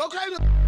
Go crazy.